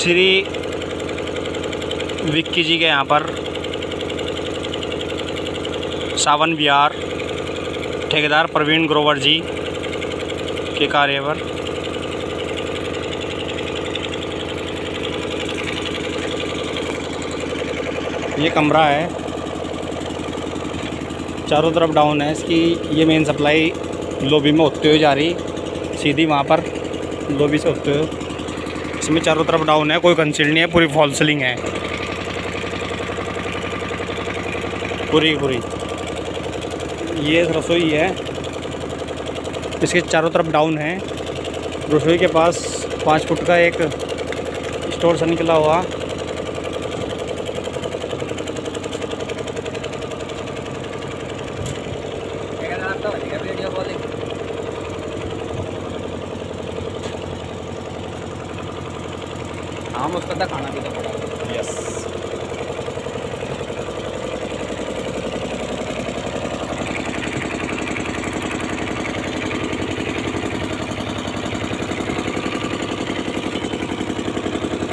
श्री विक्की जी के यहाँ पर सावन बिहार ठेकेदार प्रवीण ग्रोवर जी के कार्य पर ये कमरा है। चारों तरफ़ डाउन है। इसकी ये मेन सप्लाई लॉबी में होते हुए जा रही। सीधी वहाँ पर लॉबी से होते हुए। इसमें चारों तरफ़ डाउन है, कोई कंसील नहीं है, पूरी फॉल सीलिंग है। पूरी पूरी। ये रसोई है। इसके चारों तरफ़ डाउन है। रसोई के पास पाँच फुट का एक स्टोर से निकला हुआ। हम उसका था, खाना पीना पड़ा यस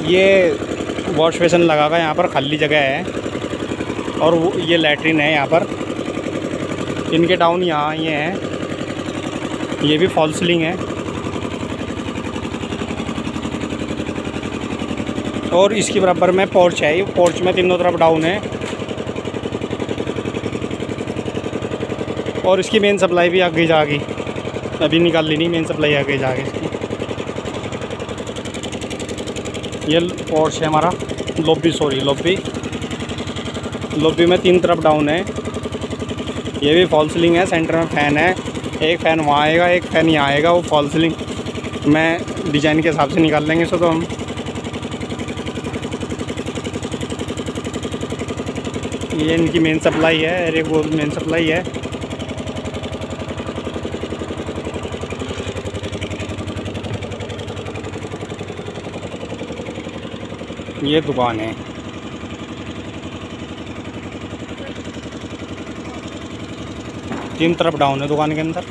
ये वॉश बेसन लगा हुआ यहाँ पर खाली जगह है। और वो, ये लैट्रिन है यहाँ पर। इनके डाउन यहाँ, ये हैं। ये भी फॉल सीलिंग है। और इसके बराबर में पोर्च है। ये पोर्च में तीनों तरफ़ डाउन है। और इसकी मेन सप्लाई भी आगे जाएगी अभी निकाल ली नहीं मेन सप्लाई आगे जाके इसकी। ये पोर्च है हमारा। लॉबी सॉरी लॉबी लॉबी में तीन तरफ़ डाउन है। ये भी फॉल सीलिंग है। सेंटर में फ़ैन है। एक फ़ैन वहाँ आएगा, एक फ़ैन यहाँ आएगा। वो फॉल सीलिंग में डिज़ाइन के हिसाब से निकाल लेंगे इसको तो हम। ये इनकी मेन सप्लाई है अरे वो मेन सप्लाई है। ये दुकान है। तीन तरफ़ डाउन है दुकान के अंदर।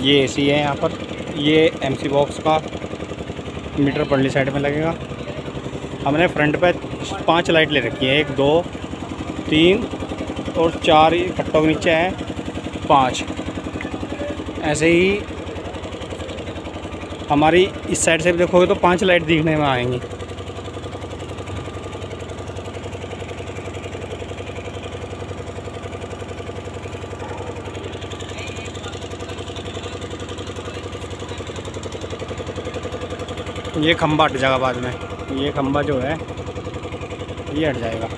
ये एसी है यहाँ पर। ये एमसी बॉक्स का मीटर पड़ली साइड में लगेगा। हमने फ्रंट पे पाँच लाइट ले रखी है। एक, दो, तीन और चार कट्टों के नीचे हैं। पाँच। ऐसे ही हमारी इस साइड से भी देखोगे तो पाँच लाइट दिखने में आएँगी। ये खंबा हट जाएगा बाद में। ये खम्बा जो है, ये हट जाएगा।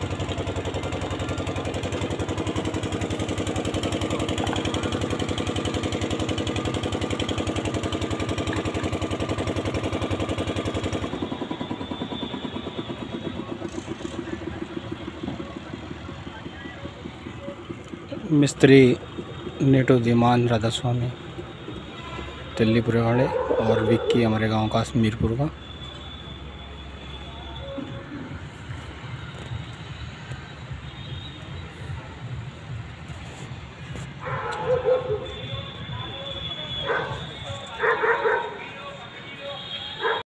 मिस्त्री नेटो दिमान राधा स्वामी दिल्लीपुरे वाले और विक्की हमारे गाँव का मीरपुर का।